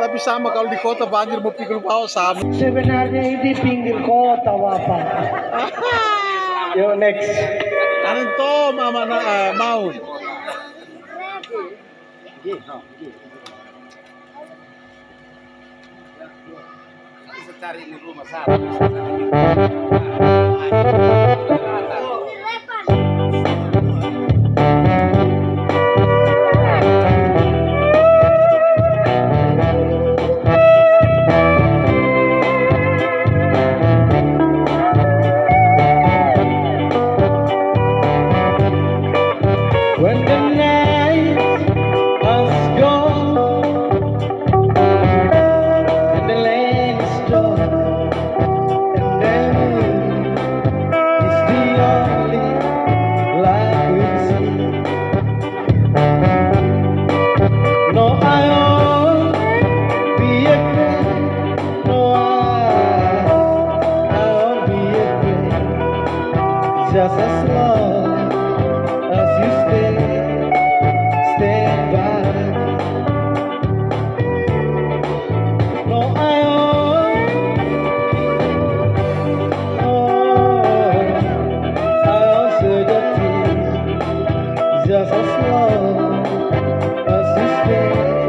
Tapi sama kalau di kota banjir mau pikul bawah sama. Sebenarnya ini pinggir kota Bapak. Yo next. Anto mama na uh, mau. Kita cari rumah. Thank you.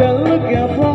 better look out for